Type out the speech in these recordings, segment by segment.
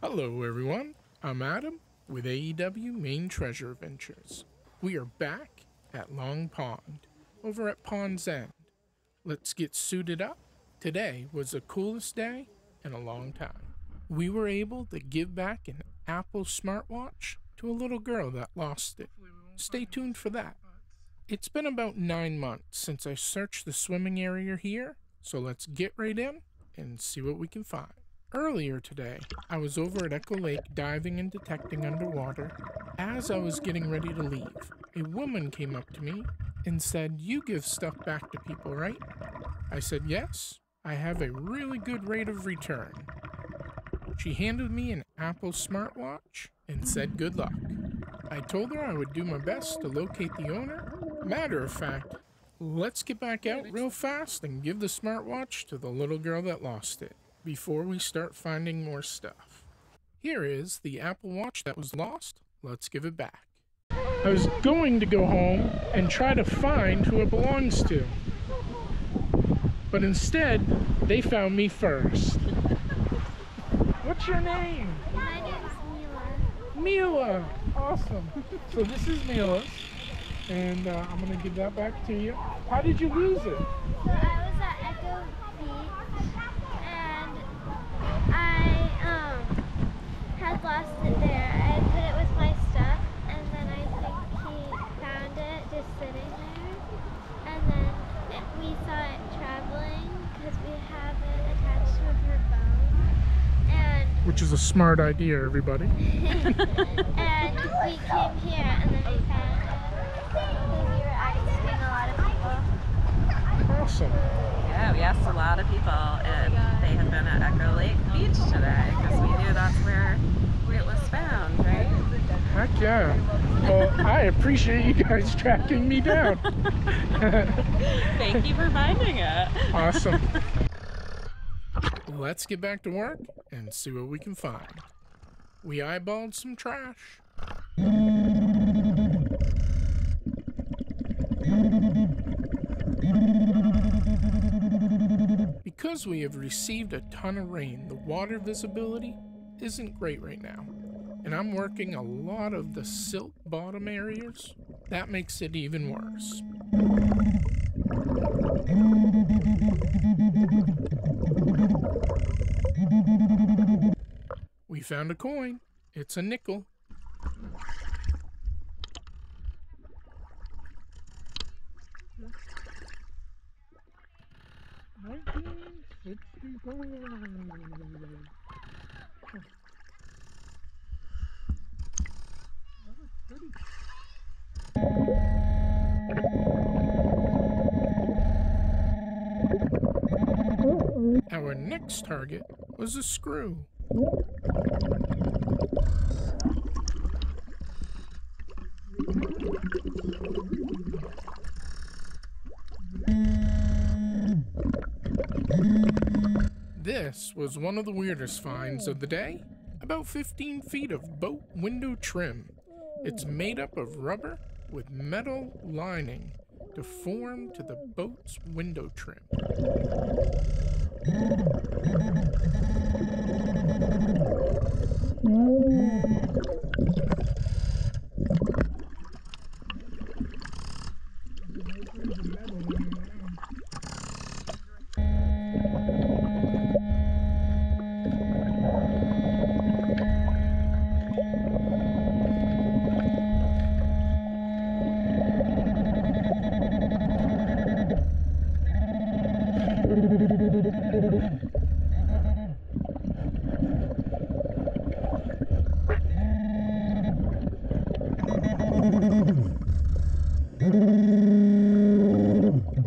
Hello, everyone. I'm Adam with AEW Maine Treasure Adventures. We are back at Long Pond, over at Pond's End. Let's get suited up. Today was the coolest day in a long time. We were able to give back an Apple smartwatch to a little girl that lost it. Stay tuned for that. It's been about nine months since I searched the swimming area here, so let's get right in and see what we can find. Earlier today, I was over at Echo Lake diving and detecting underwater. As I was getting ready to leave, a woman came up to me and said, You give stuff back to people, right? I said, Yes, I have a really good rate of return. She handed me an Apple smartwatch and said good luck. I told her I would do my best to locate the owner. Matter of fact, let's get back out real fast and give the smartwatch to the little girl that lost it before we start finding more stuff. Here is the Apple Watch that was lost. Let's give it back. I was going to go home and try to find who it belongs to. But instead, they found me first. What's your name? My name's Mila. Mila. Awesome. So this is Mila's. And uh, I'm going to give that back to you. How did you lose it? So I was at Echo Beach and I um had lost it there. I put it with my stuff and then I think he found it just sitting there. And then it, we saw it traveling because we have it attached to her phone. And Which is a smart idea, everybody. and we came here and then we found it. Because we were asking a lot of people. Awesome. Yeah, we asked a lot of people if they had been at Echo Lake Beach today because we knew that's where it was found, right? Heck yeah. Well, I appreciate you guys tracking me down. Thank you for finding it. awesome. Let's get back to work and see what we can find. We eyeballed some trash. Because we have received a ton of rain, the water visibility isn't great right now. And I'm working a lot of the silt bottom areas. That makes it even worse. We found a coin. It's a nickel. Our next target was a screw. This was one of the weirdest finds of the day. About 15 feet of boat window trim. It's hmm. made up of rubber with metal lining to form to the boat's window trim. Hmm.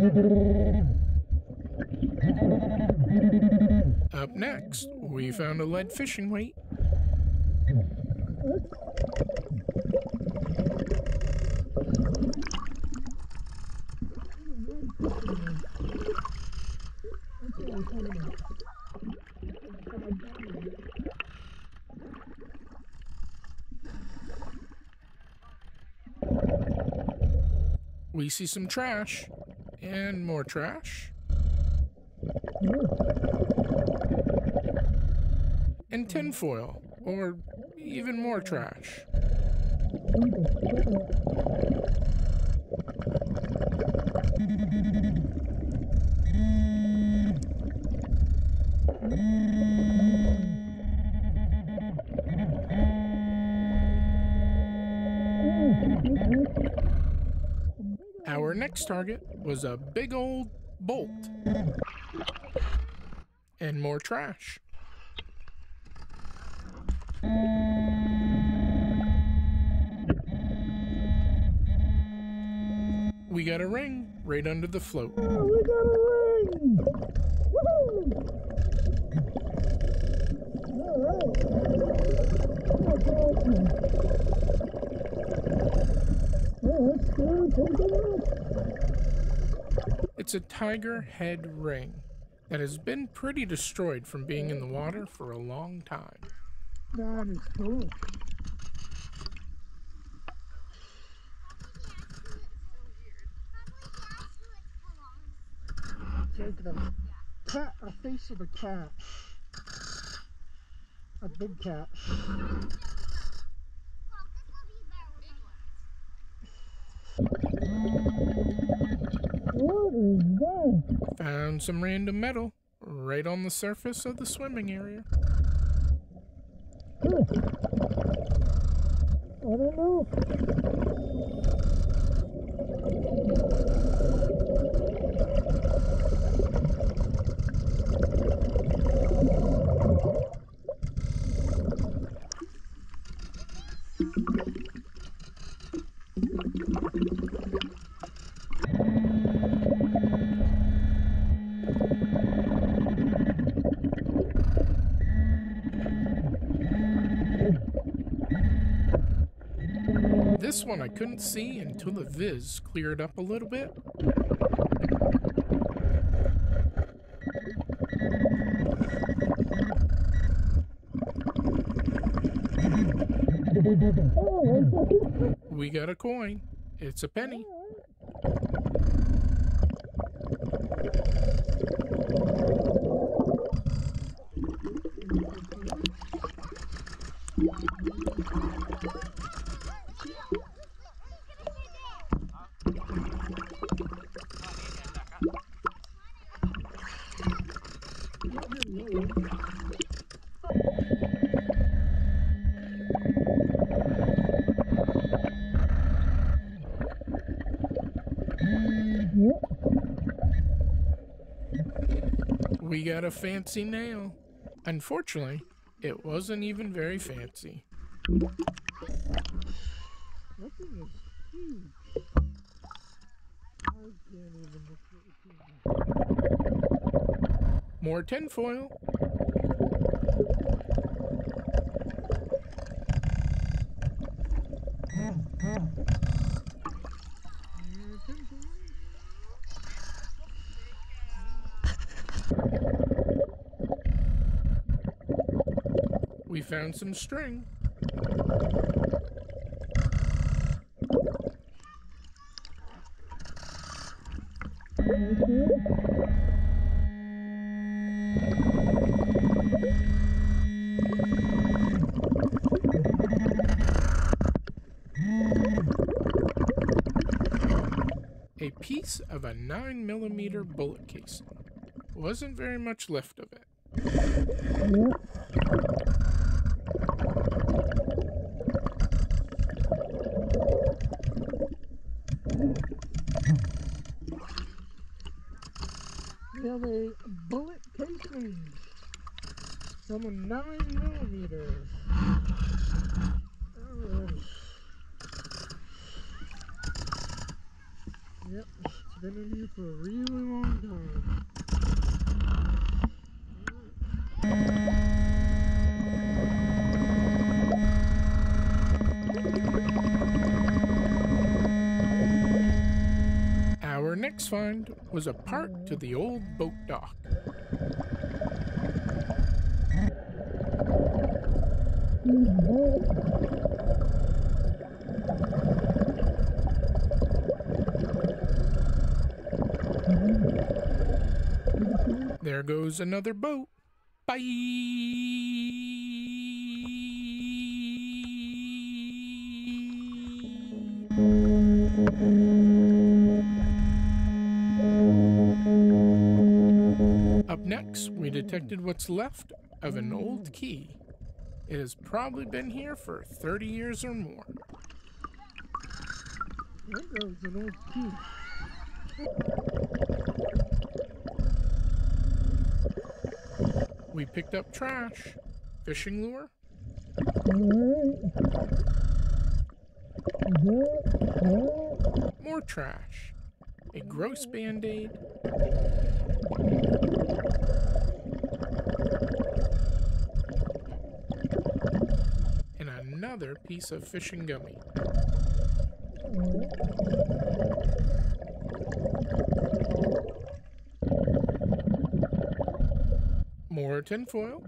Up next, we found a lead fishing weight. We see some trash and more trash. And tinfoil. or even more trash. Our next target was a big old bolt and more trash. We got a ring right under the float. Oh, we got a ring! Woohoo! All right. That's awesome. Oh, that's good. Take it out. It's a tiger head ring that has been pretty destroyed from being in the water for a long time. That is cool. Cat, a face of a cat. A big cat. What Found some random metal right on the surface of the swimming area. I don't know. This one I couldn't see until the viz cleared up a little bit. We got a coin. It's a penny. Yep. We got a fancy nail. Unfortunately, it wasn't even very fancy. That thing is huge. I can't even look at it. More tinfoil. We found some string. A piece of a 9mm bullet casing. Wasn't very much left of it. Yep. We have bullet casing from a nine millimeter. Alright. Yep, it's been in here for a really long time. next find was a part to the old boat dock. There goes another boat. Bye. We detected what's left of an old key. It has probably been here for 30 years or more. That goes an old key. We picked up trash, fishing lure, more trash, a gross band aid, and another piece of fishing gummy. More tinfoil.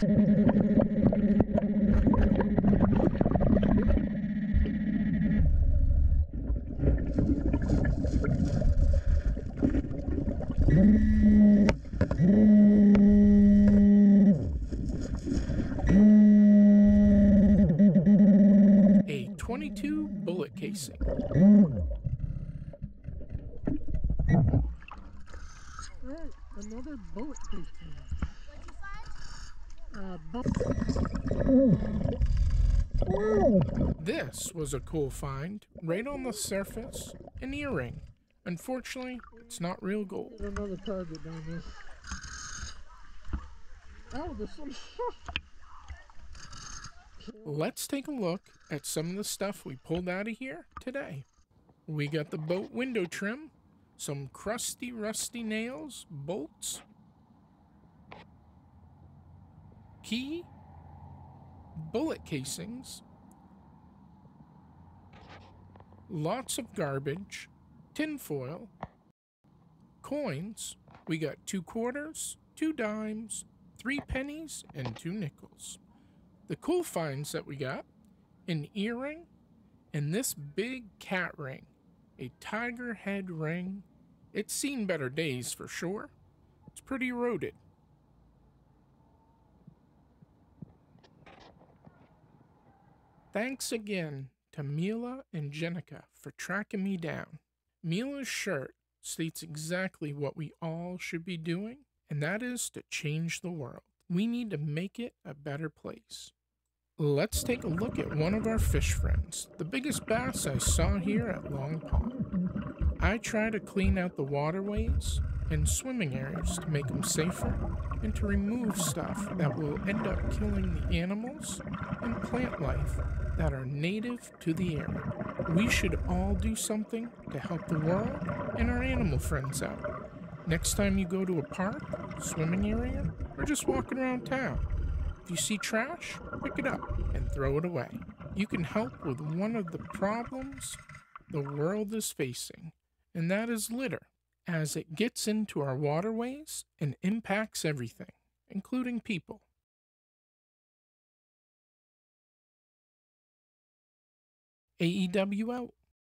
A 22 bullet casing. Another bullet casing. Uh, This was a cool find, right on the surface. An earring. Unfortunately, it's not real gold. Get another target down there. Oh, there's some. Let's take a look at some of the stuff we pulled out of here today. We got the boat window trim, some crusty, rusty nails, bolts, key, bullet casings, lots of garbage, tinfoil, coins. We got two quarters, two dimes, three pennies, and two nickels. The cool finds that we got an earring and this big cat ring, a tiger head ring. It's seen better days for sure. It's pretty eroded. Thanks again to Mila and Jenica for tracking me down. Mila's shirt states exactly what we all should be doing, and that is to change the world. We need to make it a better place. Let's take a look at one of our fish friends, the biggest bass I saw here at Long Pond. I try to clean out the waterways and swimming areas to make them safer and to remove stuff that will end up killing the animals and plant life that are native to the area. We should all do something to help the world and our animal friends out. Next time you go to a park, swimming area, or just walking around town, if you see trash, pick it up and throw it away. You can help with one of the problems the world is facing, and that is litter, as it gets into our waterways and impacts everything, including people. AEW out.